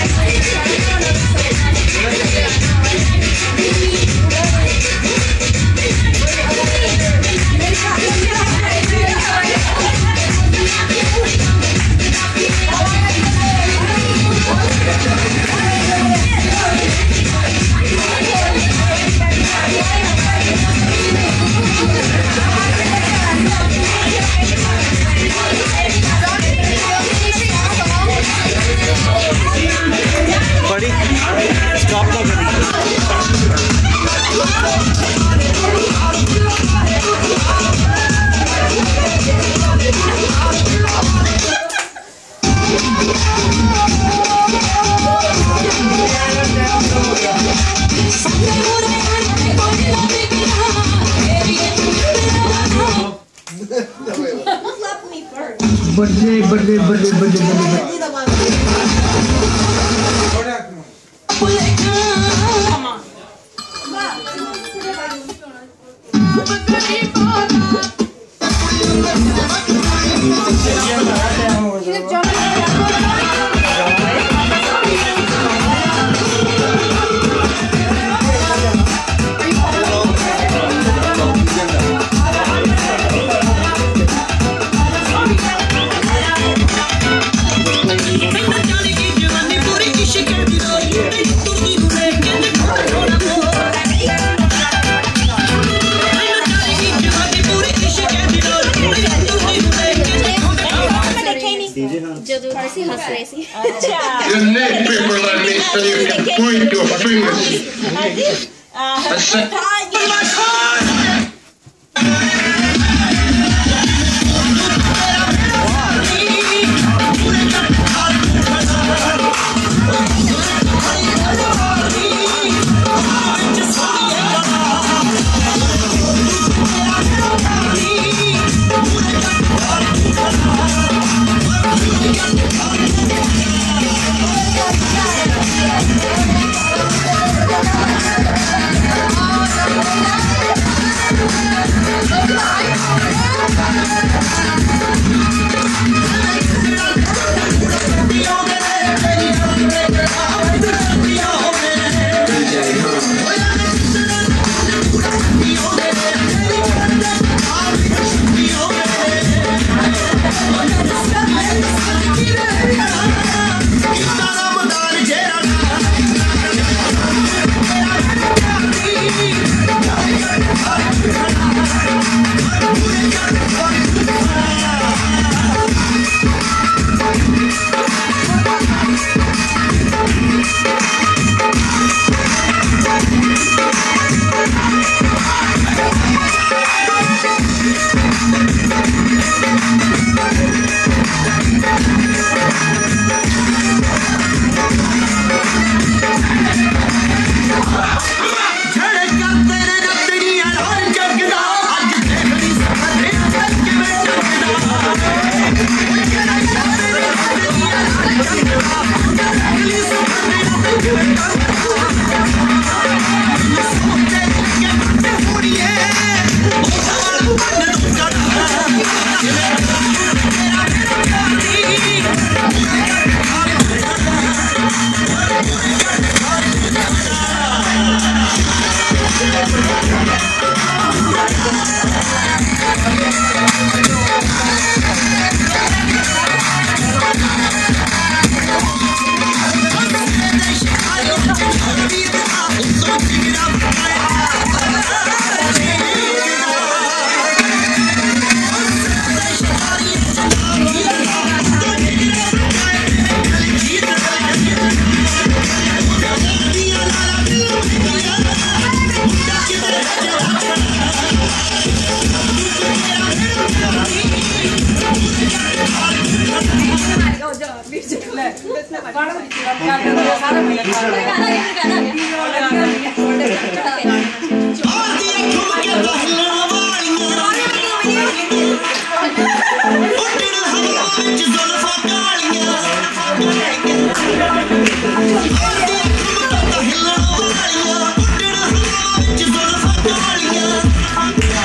Hey, Who's left me first? Birthday, birthday, birthday, birthday, birthday. Come on. So you can point your fingers. I said, ਸਾਰਾ Yeah.